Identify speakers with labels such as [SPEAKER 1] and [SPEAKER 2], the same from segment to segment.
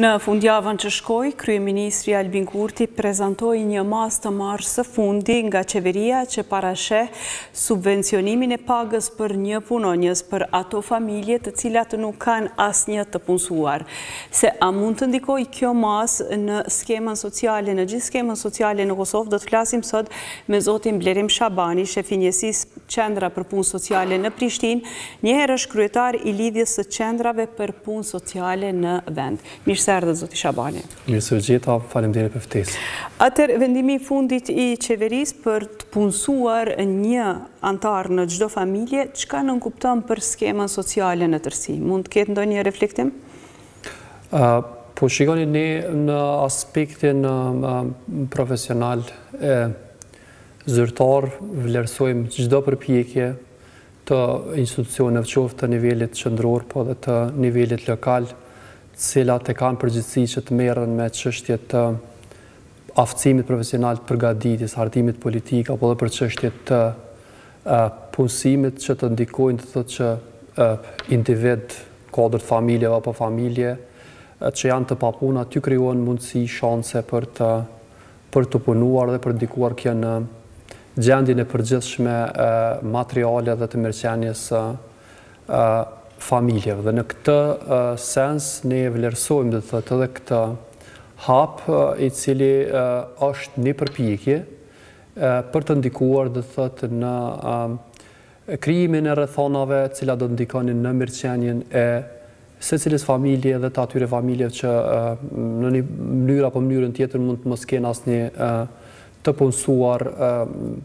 [SPEAKER 1] Në fundjavën që shkoi, kryeministri Albin Kurti prezantoi një masë të marrë së fundi nga qeveria që parasheh subvencionimin e pagës për një punonjës për ato familje të cilat nuk kanë asnjë të punësuar. Se a mund të ndikojë kjo masë në skemën sociale, në gjithë skemën sociale në Kosovë, do të flasim sot me zotin Blerim Shabani, shef i njësisë Qendrës për Punë Sociale në Prishtinë, njëherë është kryetar i Lidhjes së Qendrave për Punë Sociale në vend. Mirë se erdhët, zoti Shabani.
[SPEAKER 2] Mirë se u gjeta, faleminderit për ftesën.
[SPEAKER 1] Atëherë, vendimi i fundit i qeverisë për të punësuar një anëtar në çdo familje, çka nënkupton për skemën sociale në tërësi? Mund të ketë ndonjë reflektim?
[SPEAKER 2] Po shikoni ne në aspektin profesional e zyrtar vlerësojmë çdo përpjekje të institucioneve qoftë të nivelit qendror po dhe të nivelit lokal të cilat e kanë përgjegjësi që të merren me çështje të aftësimit profesional të përgatitjes, hartimit të politikave apo dhe për çështje të punësimit që të ndikojnë do të thotë që individë në kuadër të familjeve apo familje që janë të papunë t'u krijohen mundësi, shanse për të për të punuar dhe për të ndikuar kjo në gjendjen e përgjithshme materiale dhe të mirëqenies së familjeve. Dhe në këtë sens ne e vlerësojmë, do të thotë, edhe këtë hap, i cili është një përpjekje për të ndikuar, do të thotë, në krijimin e rrethonave të cilat do të ndikonin në mirëqenien e secilës familje dhe të atyre familjeve që në një mënyrë apo mënyrën tjetër mund të mos kenë asnjë të punësuar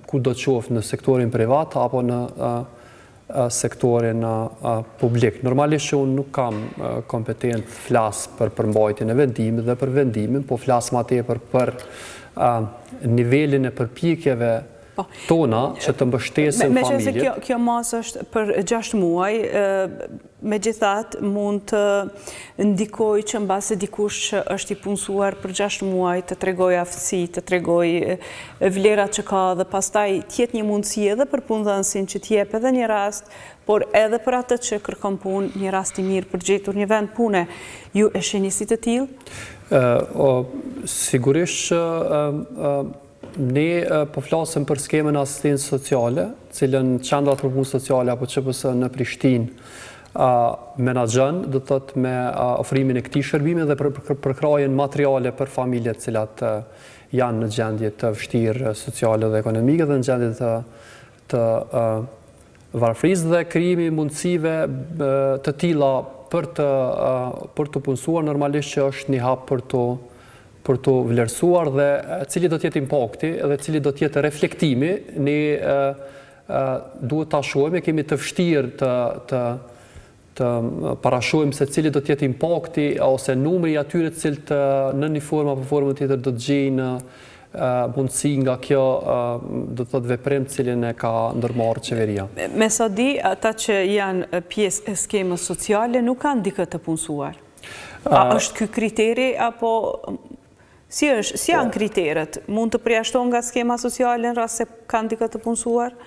[SPEAKER 2] kudo qoftë në sektorin privat apo në sektorin publik. Normalisht që unë nuk jam kompetent të flas për përmbajtjen e vendimit dhe për vendimin, po flas ma tepër për nivelin e përpjekjeve tona që të
[SPEAKER 1] mbështesim familjet. Meqenëse kjo masë është për gjashtë muaj, megjithatë mund të ndikojë që mbase dikush që është i punësuar për gjashtë muaj të tregojë aftësi, të tregojë vlerat që ka dhe pastaj të jetë një mundësi edhe për punëdhënësin që të jep edhe një rast, por edhe për atë që kërkon punë, një rast i mirë për të gjetur një vend pune. Ju e shihni si të tillë?
[SPEAKER 2] Sigurisht që Ne po flasim për skemën e asistencës sociale, të cilën qendrat për punë sociale apo QPS në Prishtinë menaxhon, do të thotë me ofrimin e këtij shërbimi dhe përkrahjen materiale për familjet të cilat janë në gjendje të vështirë sociale dhe ekonomike dhe në gjendje të varfërisë dhe krijimi i mundësive të tilla për t'u punësuar normalisht që është një hap për t'u për t'u vlerësuar dhe cili do të jetë impakti dhe cili do të jetë reflektimi, ne duhet ta shohim e kemi të vështirë të të të parashohim se cili do të jetë impakti ose numri i atyre të cilët në një formë apo formë tjetër do të gjejnë mundësi nga kjo do të thotë veprim të cilin e ka ndërmarrë qeveria.
[SPEAKER 1] Me sa di, ata që janë pjesë e skemës sociale nuk kanë dikë të punësuar. A është ky kriteri apo si është, si janë kriteret? Mund të përjashtohen nga skema sociale në rast se kanë dikë të punësuar?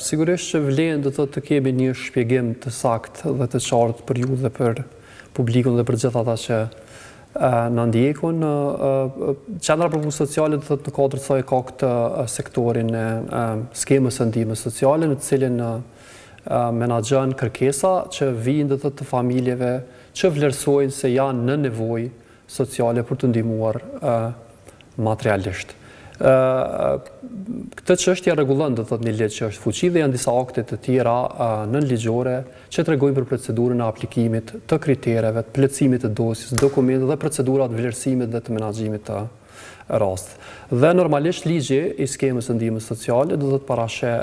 [SPEAKER 2] Sigurisht që vlen do të thotë të kemi një shpjegim të saktë dhe të qartë për ju dhe për publikun dhe për gjithë ata që na ndjekin. Qendra për punë sociale do të thotë në kuadër të saj ka këtë sektorin e skemës së ndihmës sociale në të cilin menaxhon kërkesa që vijnë do të thotë të familjeve që vlerësojnë se janë në nevojë sociale për t'u ndihmuar materialisht. Ë këtë çështje e rregullon do të thotë një ligj që është në fuqi dhe janë disa akte të tjera nënligjore që tregojnë për procedurën e aplikimit të kritereve, të plotësimit të dosjes, dokumentet dhe procedurat e vlerësimit dhe të menaxhimit të rast. Dhe normalisht ligji i skemës së ndihmës sociale do të thotë parasheh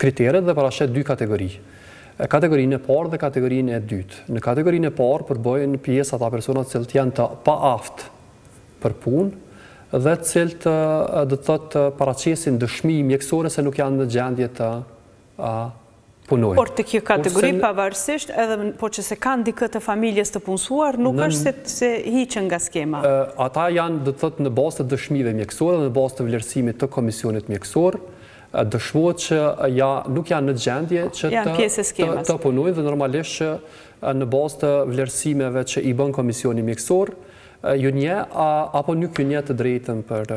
[SPEAKER 2] kriteret dhe parasheh dy kategori. Kategorinë e parë dhe kategorinë e dytë. Në kategorinë e parë përbëjnë pjesë ata persona të cilët janë të paaftë për punë dhe të cilët do të thotë paraqesin dëshmi mjekësore se nuk janë në gjendje të punojnë.
[SPEAKER 1] Por te kjo kategori pavarësisht edhe po qe se kanë dikë të familjes të punësuar, nuk është se hiqen nga skema.
[SPEAKER 2] Ata janë do të thotë në bazë të dëshmive mjekësore dhe në bazë të vlerësimit të komisionit mjekësor, dëshmohet që ja nuk janë në gjendje që të punojnë dhe normalisht që në bazë të vlerësimeve që i bën komisioni mjekësor, Ju njeh apo nuk ju njeh të drejtën për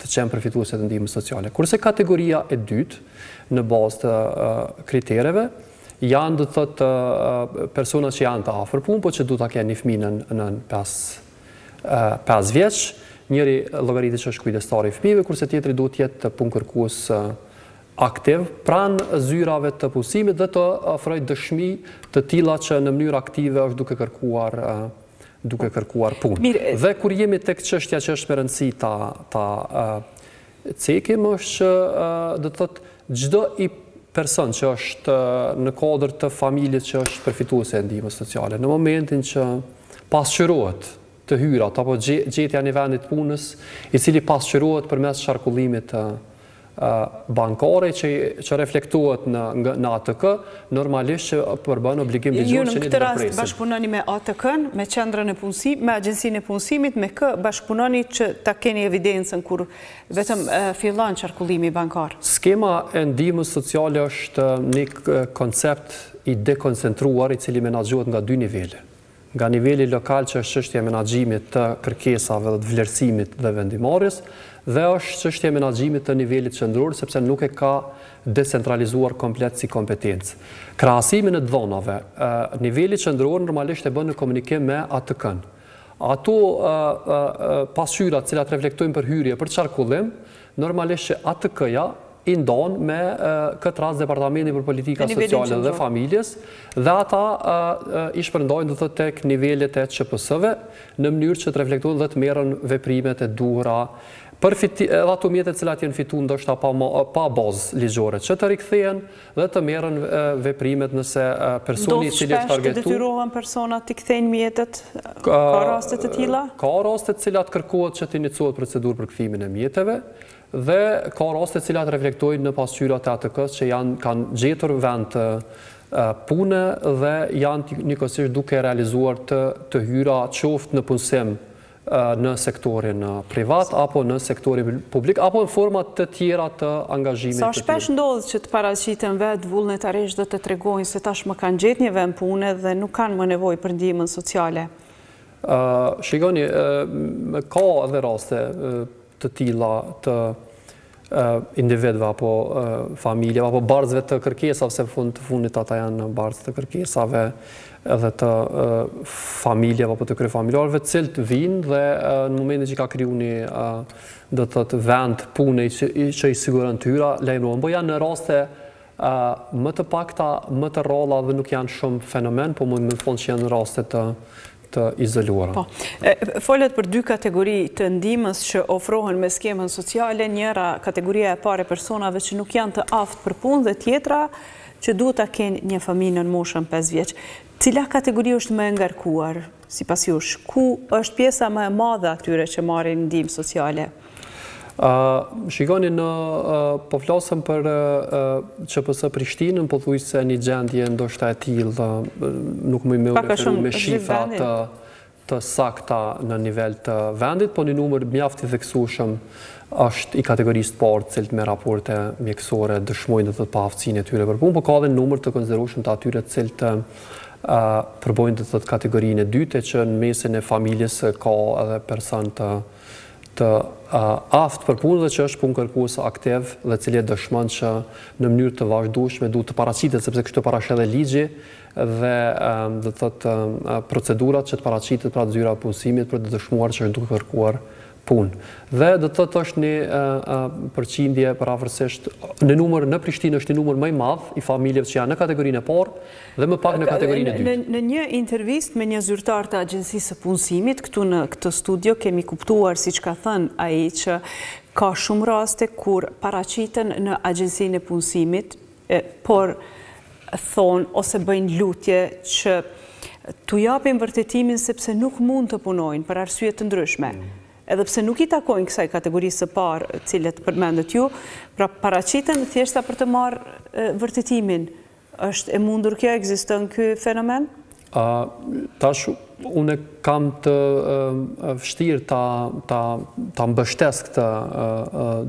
[SPEAKER 2] të qenë përfituese të ndihmës sociale. Kurse kategoria e dytë, në bazë të kritereve, janë do të thotë persona që janë të aftë për punë, por që duhet ta kenë një fëmijë nën pesë vjeç, njëri llogaritet që është kujdestar i fëmijëve, kurse tjetri duhet të jetë punëkërkues aktiv pranë zyrave të punësimit dhe të ofrojë dëshmi të tilla që në mënyrë aktive është duke kërkuar duke kërkuar punë. Dhe kur jemi tek çështja që është me rëndësi ta ta cekim është që do të thotë çdo një person që është në kuadër të familjes që është përfituese e ndihmës sociale, në momentin që pasqyrohet të hyrat apo gjetja e një vendi të punës, i cili pasqyrohet përmes qarkullimit të bankare që reflektohet në ATK, normalisht që përbën obligim
[SPEAKER 1] ligjor që ne ta ndërpresim. Ju në këtë rast bashkëpunoni me ATK-në, me qendrën e punësimit, me agjencinë e punësimit, me kë bashkëpunoni që ta keni evidencën kur vetëm fillon qarkullimi bankar?
[SPEAKER 2] Skema e ndihmës sociale është një koncept i dekoncentruar i cili menaxhohet nga dy nivele. Nga niveli lokal që është çështje e menaxhimit të kërkesave dhe të vlerësimit dhe vendimmarrjes dhe është çështje e menaxhimit të nivelit qendror sepse nuk e ka decentralizuar komplet si kompetencë. Krahasimin e të dhonave, niveli qendror normalisht e bën në komunikim me ATK-në. Ato pasqyra të cilat reflektojnë për hyrje, për qarkullim, Normalisht që ATK-ja i ndon me këtë rast Departamentin për Politika Sociale dhe të Familjes dhe ata i shpërndajnë do të thotë tek nivelet e QPS-ve në mënyrë që të reflektojnë dhe të merren veprimet e duhura përfshi edhe ato mjete të cilat janë fitu ndoshta pa bazë ligjore që të rikthehen dhe të merren veprimet nëse personi
[SPEAKER 1] i cili është targetuar. Ndodh shpesh të detyrohen personat t'i kthejnë mjetet? Ka raste të tilla?
[SPEAKER 2] Ka raste të cilat kërkohet që të inicohet procedurë për kthimin e mjeteve dhe ka raste të cilat reflektojnë në pasqyrat e ATK-së që janë kanë gjetur vend të punës dhe janë njëkohësisht duke realizuar të të hyra qoftë në punësim në sektorin privat apo në sektorin publik apo në forma të tjera të angazhimit të
[SPEAKER 1] tyre. Sa shpesh ndodh që të paraqiten vetë vullnetarisht dhe të tregojnë se tashmë kanë gjetë një vend pune dhe nuk kanë më nevojë për ndihmën sociale?
[SPEAKER 2] Shikoni, ka edhe raste të tilla të individëve apo familjeve apo bartësve të kërkesave, se fund të fundit ata janë bartës të kërkesave edhe të familjeve apo të kryefamiljarëve, të cilët vijnë dhe në momentin që ka kriju një do të thotë vend pune që i siguron të hyra, lajmërohen. Po janë raste më të pakta, më të rralla dhe nuk janë shumë fenomen, po mund të thom që janë raste të të izoluara. Po,
[SPEAKER 1] folet për dy kategori të ndihmës që ofrohen me skemën sociale, njëra kategoria e parë e personave që nuk janë të aftë për punë dhe tjetra që duhet të kenë një fëmijë nën moshën 5 vjeç. Cila kategori është më e ngarkuar, sipas jush, ku është pjesa më e madhe e atyre që marrin ndihmë sociale?
[SPEAKER 2] Shikoni nëse po flasim për QPS Prishtinën, pothuajse një gjendje ndoshta e tillë, nuk muj me iu referu me shifra të sakta në nivel të vendit, po një numër mjaft i theksueshëm është i kategorisë të parë, të cilët me raporte mjekësore dëshmojnë do të thotë paaftësinë e tyre për punë, po ka edhe numër të konsiderueshëm të atyre të cilët përbëjnë do të thotë kategorinë e dytë që në mesin e familjes ka edhe person të të të aftë për punë dhe që është punëkërkues aktiv dhe i cili e dëshmon që në mënyrë të vazhdueshme duhet të paraqitet sepse kështu parasheh edhe ligji dhe do të thotë procedurat që të paraqitet pranë zyrave të punësimit për të dëshmuar që është duke kërkuar punë. Dhe do të thotë është një përqindje përafërsisht në numër në Prishtinë është një numër më i madh i familjeve që janë në kategorinë e parë, Dhe më pak në kategorinë e dytë.
[SPEAKER 1] Në një intervistë me një zyrtar të Agjencisë së Punësimit këtu në këtë studio kemi kuptuar siç ka thënë ai që ka shumë raste kur paraqiten në Agjencinë e Punësimit, por thonë ose bëjnë lutje që t'u japim vërtetimin sepse nuk mund të punojnë për arsye të ndryshme. Edhe pse nuk i takojnë kësaj kategorisë së parë të cilët i përmendët ju, pra paraqiten thjeshta për të marrë vërtetimin. Është e mundur kjo, ekziston ky fenomen?
[SPEAKER 2] Tash unë e kam të vështirë ta ta ta mbështes këtë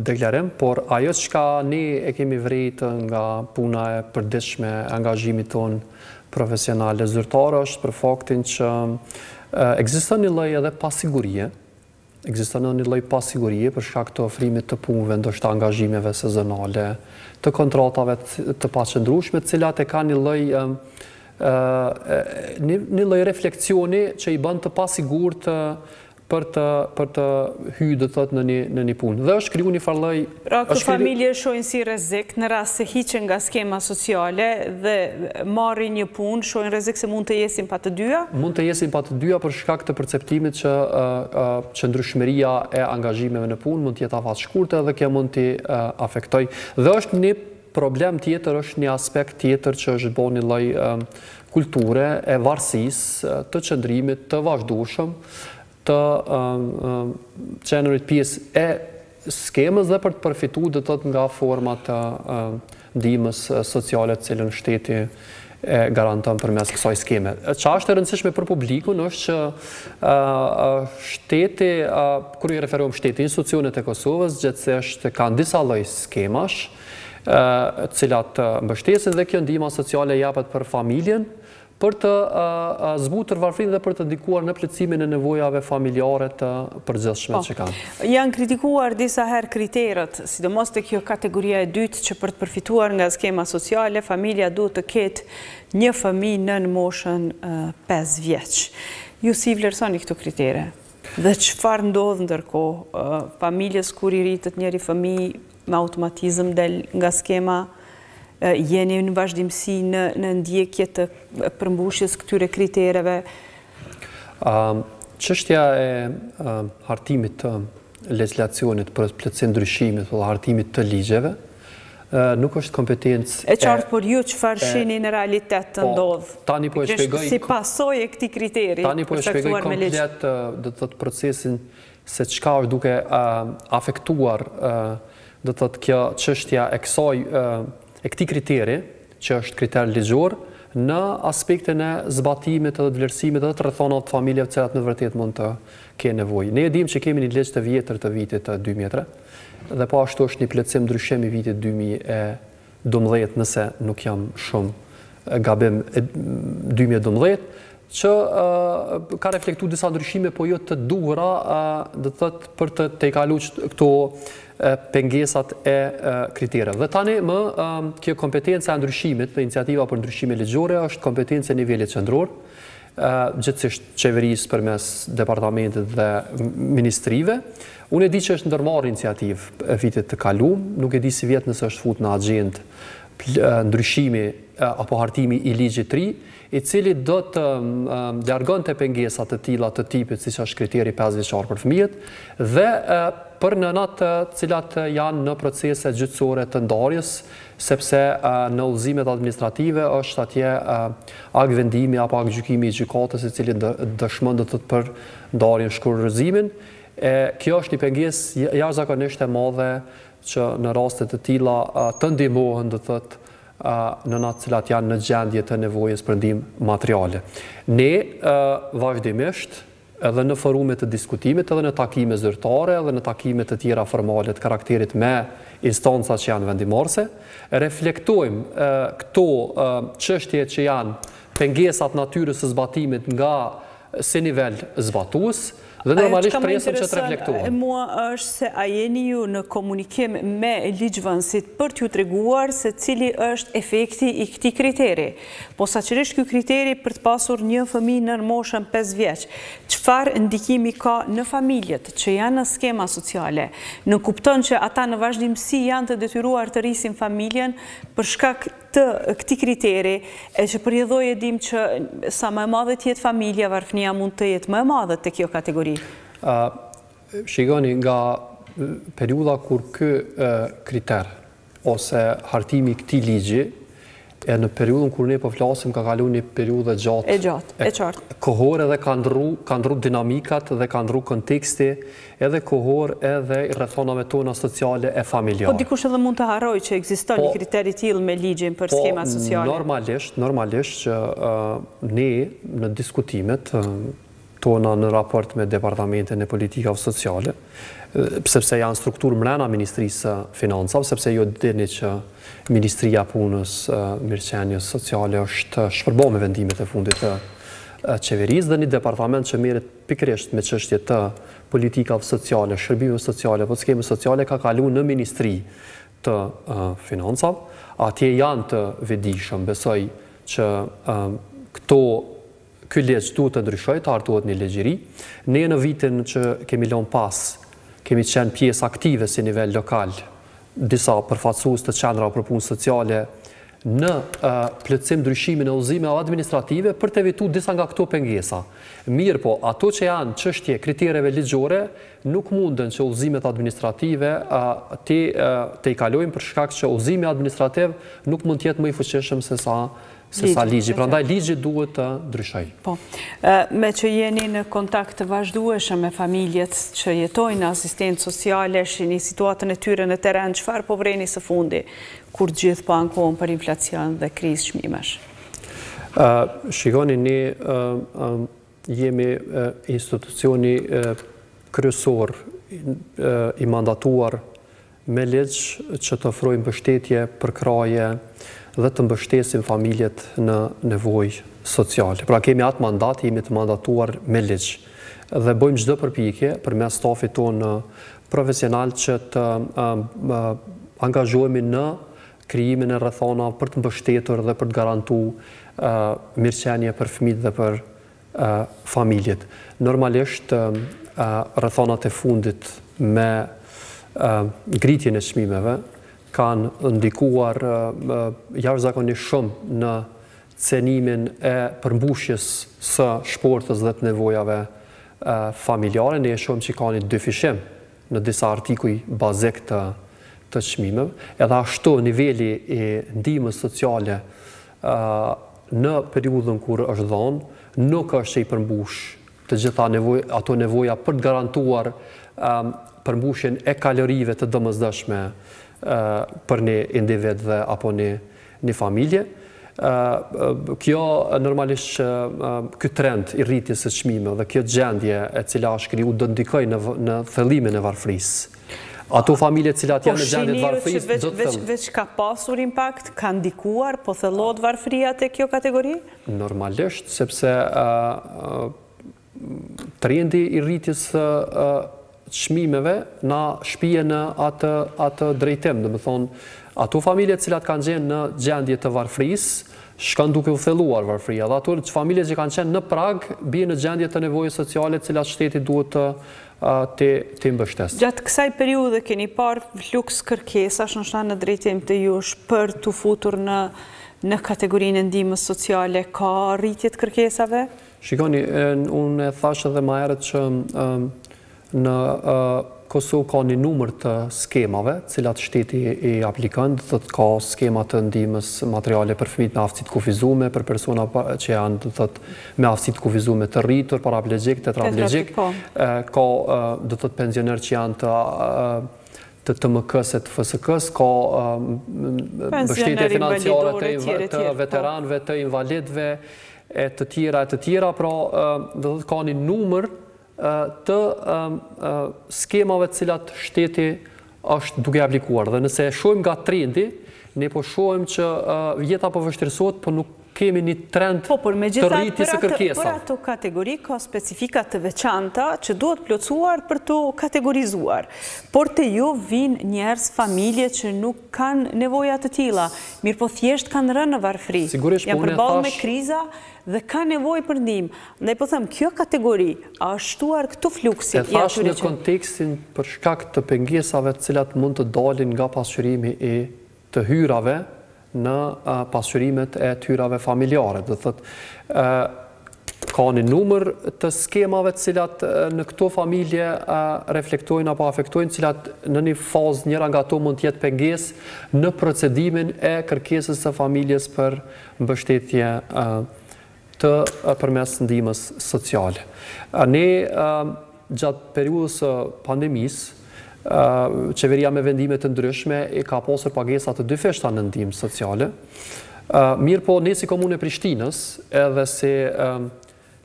[SPEAKER 2] deklarim, por ajo çka ne e kemi vërejtë nga puna e përditshme e angazhimit tonë profesional e zyrtar është për faktin që ekziston një lloj edhe pasigurie, Ekziston edhe një lloj pasigurie për shkak të ofrimit të punëve, ndoshta angazhimeve sezonale, të kontratave të paqëndrueshme, të cilat e kanë një lloj një lloj refleksioni që i bën të pasigurt për të për të hyrë do të thotë në një në një punë. Dhe është krijuar një farë lloj
[SPEAKER 1] Pra këto familje e shohin si rrezik në rast se hiqen nga skema sociale dhe marrin një punë, shohin rrezik se mund të jesin pa të dyja?
[SPEAKER 2] Mund të jesin pa të dyja për shkak të perceptimit që qëndrueshmëria e angazhimeve në punë mund të jetë afatshkurte dhe kjo mund t'i afektojë dhe është një problem tjetër është një aspekt tjetër që është bo një lloj kulture e varësisë të qëndrimit të vazhdueshëm të qenurit pjesë e skemës dhe për të përfitu do të thotë nga format e ndihmës sociale të cilën shteti e garanton përmes kësaj skeme. Çka është e rëndësishme për publikun është që shteti kur i referohem shteti institucionet e Kosovës gjithsesi kanë disa lloj skemash të cilat mbështesin dhe kjo ndihma sociale japet për familjen, për të zbutur varfërinë dhe për të ndikuar në plotësimin e nevojave familjare të përgjithshme që kanë.
[SPEAKER 1] Po, janë kritikuar disa herë kriterët, sidomos te kjo kategoria e dytë që për të përfituar nga skema sociale, familja duhet të ketë një fëmijë nën moshën 5 vjeç. Ju si vlerësoni këto kritere? Dhe çfarë ndodh ndërkohë familjes kur i rritet njëri fëmijë me automatizëm del nga skema, jeni në vazhdimësi në ndjekje të përmbushjes këtyre kritereve?
[SPEAKER 2] Çështja e hartimit të legjislacionit për plotësim ndryshimin dhe hartimit të ligjeve nuk është kompetencë
[SPEAKER 1] e... E qartë, por ju çfarë shihni në realitet të ndodhë?
[SPEAKER 2] Tani po e shpjegoj
[SPEAKER 1] si pasojë e këtij kriteri.
[SPEAKER 2] Tani po e shpjegoj komplet do të thotë procesin se çka është duke afektuar do të thotë kjo çështja e kësaj e këtij kriteri që është kriter ligjor në aspektin e zbatimit edhe të vlerësimit edhe të rrethanave të familjeve të cilat në të vërtetë mund të kenë nevojë. Ne e dimë që kemi një ligj të vjetër të vitit dy mijë e tre dhe po ashtu është një plotësim ndryshim i vitit dy mijë e dymbëdhjetë nëse nuk jam shumë gabim e dy mijë e dymbëdhjetë që ka reflektu disa ndryshime po jo të duhura do të thotë për të tejkalu këto pengesat e kritereve. Dhe tani më kjo kompetenca e ndryshimit dhe iniciativa për ndryshime ligjore është kompetencë e nivelit qendror, gjithsesi qeverisë përmes departamentit dhe ministrive, Unë e di që është ndërmarrë iniciativë vitit të kalum, nuk e di sivjet nëse është fut në axhendë ndryshimi apo hartimi i ligjit të ri, i cili do të largonte pengesa të tilla të tipit siç është kriteri pesë vjeçar për fëmijët dhe për nënat të cilat janë në procese gjyqësore të ndarjes, sepse në udhëzimet administrative është atje aktvendimi apo aktgjykimi i gjykatës i cili dëshmon do të thotë për ndarjen shkurorëzimin E kjo është një pengesë jashtëzakonisht e madhe që në raste të tilla të ndihmohen, do të thotë, nënat të cilat janë në gjendje të nevojës për ndihmë materiale. Ne vazhdimisht edhe në forume të diskutimit, edhe në takime zyrtare, edhe në takime të tjera formale të karakterit me instanca që janë vendimmarrëse, reflektojmë këto çështje që janë pengesa të natyrës së zbatimit nga si nivel zbatues dhe normalisht presim që të reflektohen.
[SPEAKER 1] Ajo çka më intereson mua është se a jeni ju në komunikim me ligjvënësit për t'u treguar se cili është efekti i këtij kriteri, posaçërisht ky kriteri për të pasur një fëmijë nën moshën pesë vjeç, çfarë ndikimi ka në familjet që janë në skema sociale? Nënkupton që ata në vazhdimësi janë të detyruar të rrisin familjen për shkak të këtij kriteri, e që përnjëherë e dimë që sa më e madhe të jetë familja, varfënia mund të jetë më e madhe te kjo kategori?
[SPEAKER 2] Shikoni, nga periudha kur ky kriter, ose hartimi i këtij ligji, e në periudhën kur ne po flasim ka kalu një periudhë e gjatë,
[SPEAKER 1] e gjatë, e qartë,
[SPEAKER 2] kohore dhe ka ndru, ka ndru dinamikat dhe ka ndru konteksti Edhe kohor edhe i rrethonave tona sociale e familjarë.
[SPEAKER 1] Po dikush edhe mund të harrojë që ekziston një kriter i tillë me ligjin për
[SPEAKER 2] skemat
[SPEAKER 1] sociale.
[SPEAKER 2] Po normalisht, normalisht që ne në diskutimet tona në raport me Departamentin e Politikave Sociale, sepse janë strukturë mrena Ministrisë së Financave, sepse ju e dini që Ministria e Punës, Mirëqenies Sociale është shpërbo me vendimet e fundit të qeverisë dhe një departament që merret pikërisht me çështje të politikave sociale, shërbimeve sociale apo skemës sociale ka kalu në ministri të financave, atje janë të vedishëm, besoj që këto ky ligj duhet të ndryshojë, të hartohet një ligj i ri. Ne në vitin që kemi lon pas, kemi qenë pjesë aktive si nivel lokal disa përfaqësues të qendrave për punë sociale në plotësim ndryshimin e udhëzimeve administrative për të evitu disa nga këto pengesa. Mirëpo, ato që janë çështje kritereve ligjore nuk munden që udhëzimet administrative t'i tejkalojnë për shkak që udhëzimi administrativ nuk mund të jetë më i fuqishëm sesa Sesa ligji, prandaj ligji duhet të ndryshojë.
[SPEAKER 1] Po, meqë jeni në kontakt të vazhdueshëm me familjet që jetojnë në asistencë sociale, shihni situatën e tyre në terren, çfarë po vëreni së fundi, kur gjithë po ankohen për inflacion dhe krizë çmimesh?
[SPEAKER 2] Shikoni, ne jemi institucioni kryesor i mandatuar me ligj që të ofrojmë mbështetje, përkrahje dhe të mbështesim familjet në nevojë sociale. Pra kemi atë mandat, jemi të mandatuar me ligj dhe bëjmë çdo përpjekje përmes stafit tonë profesional që të angazhohemi në krijimin e rrethanave për të mbështetur dhe për të garantu mirëqenie për fëmijët dhe për familjet. Normalisht rrethanat e fundit me rritjen e çmimeve kanë ndikuar jashtëzakonisht shumë në cenimin e përmbushjes së shportës dhe të nevojave familjare. Ne e shohim që ka një dyfishim në disa artikuj bazik të çmimeve. Edhe ashtu niveli i ndihmës sociale në periudhën kur është dhonë, nuk është që i përmbush të gjitha ato nevoja për të garantuar përmbushjen e kalorive të domosdoshme për një individ dhe apo një familje. Kjo normalisht që ky trend i rritjes së çmimeve dhe kjo gjendje e cila është kriju do të ndikojë në thellimin e varfërisë. Ato familje cilat janë në po, gjendje të varfërisë,
[SPEAKER 1] do të thotë... Po shini ju që veç ka pasur impakt, ka ndikuar, po thellohet varfëria te kjo kategori?
[SPEAKER 2] Normalisht, sepse trendi i rritjes së çmimeve na shpije në atë drejtim. Domethënë, ato familje cilat kanë qenë në gjendje të varfërisë, shkon duke u thelluar varfëria. Dhe ato familje që kanë qenë në prag, bien në gjendje të nevojës sociale cilat shtetit duhet të t'i mbështes.
[SPEAKER 1] Gjatë kësaj periudhe keni parë fluks kërkesash ndoshta në drejtim te jush për t'u futur në në kategorinë e ndihmës sociale, ka rritje të kërkesave?
[SPEAKER 2] Shikoni, unë e thashë edhe më herët që në Kosovë ka një numër të skemave, të cilat shteti i aplikon, do të thotë ka skema të ndihmës materiale për fëmijët me aftësi të kufizume, për persona që janë, do të thotë, me aftësi të kufizume, të rritur, paraplegjikë, tetraplegjikë, ka do të thotë pensionerë që janë të të TMK-së e të FSK-së, ka mbështetje financiare të veteranëve, të invalidëve e të tjera e të tjera, pra do të thotë ka një numër të skemave të cilat shteti është duke aplikuar. Dhe nëse e shohim nga trendi, ne po shohim që jeta po vështirësohet, po nuk kemi një trend
[SPEAKER 1] po,
[SPEAKER 2] të rritjes së kërkesave.
[SPEAKER 1] Por për ato kategori ka specifika të veçanta që duhet plotësuar për t'u kategorizuar. Por te ju vijnë njerëz, familje që nuk kanë nevoja të tilla, mirëpo thjesht kanë rënë në varfëri.
[SPEAKER 2] Sigurisht, po
[SPEAKER 1] unë e thashë. Janë përballur me kriza Dhe kanë nevojë për ndihmë. Ndaj po them, kjo kategori, a është shtuar këtu fluksi i atyre që...
[SPEAKER 2] E thashë në kontekstin për shkak të pengesave të cilat mund të dalin nga pasqyrimi i të hyrave në pasqyrimet e të hyrave familjare. Do të thotë, ka një numër të skemave të cilat në këto familje reflektojnë apo afektojnë, të cilat në një fazë njëra nga to mund të jetë pengesë në procedimin e kërkesës së familjes për mbështetje të përmes ndihmës sociale. Ne gjatë periudhës së pandemisë, qeveria me vendime të ndryshme i ka pasur pagesa të dyfishta në ndihmë sociale. Mirëpo ne si Komunë e Prishtinës edhe si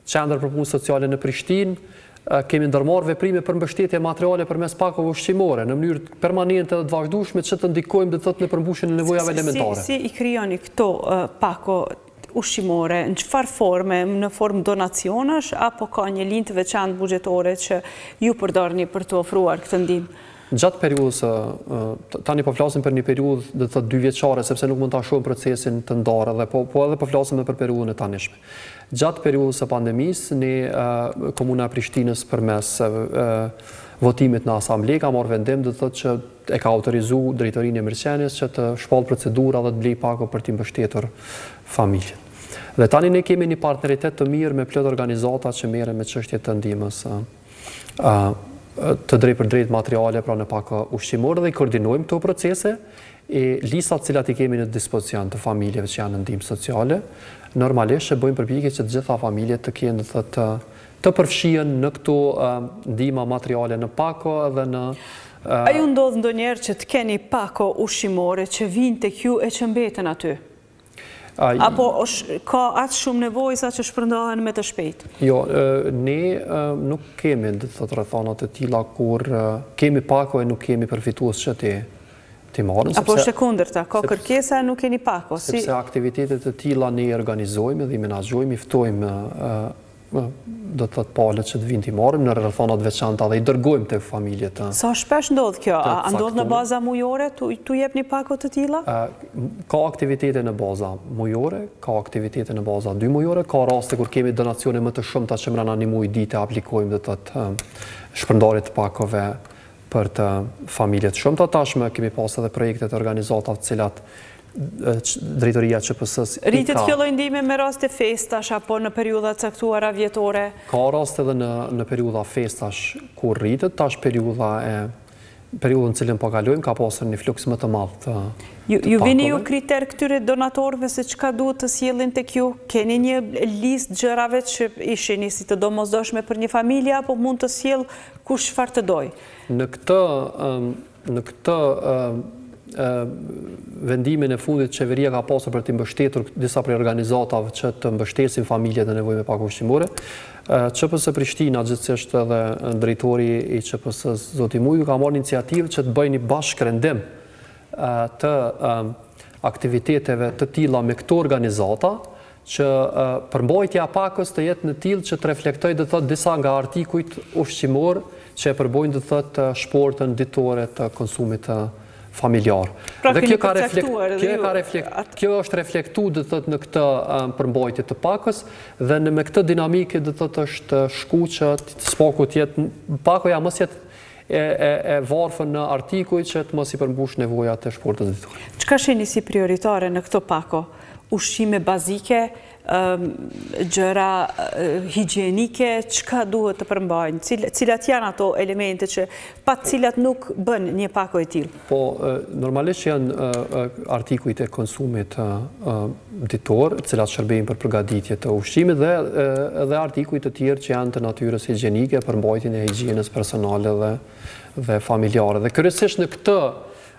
[SPEAKER 2] Qendër për Punë Sociale në Prishtinë, Kemi ndërmarrë veprime për mbështetje materiale përmes pakove ushqimore, në mënyrë permanente dhe të vazhdueshme që të ndikojmë, do të thotë, në përmbushjen e nevojave elementare.
[SPEAKER 1] Si i krijoni këto pako ushqimore, në çfarë forme, në formë donacionesh apo ka një linjë të veçantë buxhetore që ju përdorni për të ofruar këtë ndihmë?
[SPEAKER 2] Gjatë periudhës, tani po flasim për një periudhë, do të thotë, dyvjeçare, sepse nuk mund ta shohim procesin të ndarë dhe po edhe po flasim edhe për periudhën e tanishme. Gjatë periudhës së pandemisë, ne, Komuna e Prishtinës përmes votimit në Asamble ka marrë vendim, do të thotë që e ka autorizuar Drejtorinë e Mirëqenies që të shpallë procedura dhe të blejë pako për të mbështetur familjet. Dhe tani ne kemi një partneritet të mirë me plot organizata që merren me çështje të ndihmës të drejtpërdrejtë materiale, pra në pako ushqimore dhe i koordinojmë këto procese, e listat të cilat i kemi në dispozicion të familjeve që janë në ndihmë sociale, normalisht e bëjmë përpjekje që të gjitha familjet të kenë dhe të të përfshihen në këto ndihma materiale në pako dhe në
[SPEAKER 1] A ju ndodh ndonjëherë që të keni pako ushqimore që vijnë tek ju e që mbeten aty? Apo ka aq shumë nevojë sa që shpërndahen me të shpejtë?
[SPEAKER 2] Jo, ne nuk kemi do të thotë rrethana të tilla kur kemi pako e nuk kemi përfituës që t'i marrin.
[SPEAKER 1] Apo është e kundërta, ka kërkesa e nuk keni pako.
[SPEAKER 2] Sepse aktivitetet e tilla ne i organizojmë dhe i menaxhojmë, i ftojme do të thotë palët që të vijnë t'i marrin në rrethana të veçanta dhe i dërgojmë te familjet të
[SPEAKER 1] Sa shpesh ndodh kjo? A ndodh në baza mujore t'u jepni pako të tilla?
[SPEAKER 2] Ka aktivitete në baza mujore, ka aktivitete në baza dy mujore, ka raste kur kemi donacione më të shumta që mrena një muji ditë e aplikojmë do të thotë shpërndarje të pakove për të familje të shumta. Tashmë kemi pas edhe projekte të organizatave të cilat drejtoria e QPS-së
[SPEAKER 1] i ka... Rritet kjo lloj ndihme me raste festash apo në periudha të caktuara vjetore?
[SPEAKER 2] Ka raste edhe në periudha festash kur rritet, tash periudha e periudhën në cilën po kalojmë ka pasur një fluks më të madh të pakove.
[SPEAKER 1] Ju vini ju kriter këtyre donatorëve se çka duhet të sjellin tek ju? Keni një listë gjërave që i shihni si të domosdoshme për një familje apo mund të sjellë kush çfarë të dojë?
[SPEAKER 2] Në këtë Në këtë vendimin e fundit qeveria ka pasur për të mbështetur disa prej organizatave që të mbështesin familjet në nevojë me pako ushqimore. QPS Prishtina, gjithsesi edhe drejtori i QPS-së Zoti Muju ka marrë iniciativë që të bëjë një bashkërendim të aktiviteteve të tilla me këto organizata, që përmbajtja e pakos të jetë e tillë që të reflektojë do të thotë disa nga artikujt ushqimorë që e përbëjnë do të thotë shportën ditore të konsumit familjar.
[SPEAKER 1] Pra, dhe kjo ka reflektuar
[SPEAKER 2] kjo ka reflekt, kjo është reflektuar do të thotë në këtë përmbajtje të pakos dhe në me këtë dinamikë do të thotë është shku që së paku të jetë pakoja mos jetë e, e, e varfër në artikuj që të mos i përmbush nevojat e shportës
[SPEAKER 1] ditore. Çka shihni si prioritare në këtë pako? ushqime bazike, gjëra higjienike, çka duhet të përmbajnë, cilat janë ato elemente që pa të cilat nuk bën një pako e tillë?
[SPEAKER 2] Po, normalisht që janë artikujt e konsumit ditor, të cilat shërbejnë për përgatitje të ushqimit dhe edhe artikuj të tjerë që janë të natyrës higjienike, për mbajtjen e higjienës personale dhe familjare. Dhe kryesisht në këtë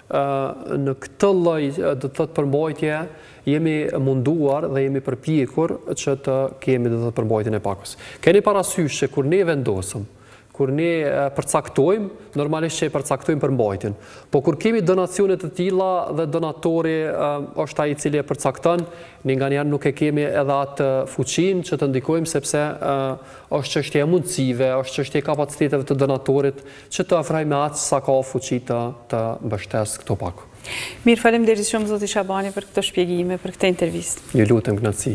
[SPEAKER 2] Në këtë lloj, do të thotë, përmbajtje jemi munduar dhe jemi përpjekur që të kemi, do të thotë, përmbajtjen e pakos. Keni parasysh që kur ne vendosim, kur ne përcaktojmë, normalisht që e përcaktojmë përmbajtjen. Po kur kemi donacione të tilla dhe donatori është ai i cili e përcakton, ne nganjëherë nuk e kemi edhe atë fuqinë që të ndikojmë sepse është çështje e mundësive, është çështje e kapaciteteve të donatorit, Që të ofrojë me aq sa ka fuqi të të mbështesë
[SPEAKER 1] këtë pako. Mirë, faleminderit shumë zoti Shabani për këto shpjegime, për këtë intervistë.
[SPEAKER 2] Ju lutem, kënaqësi.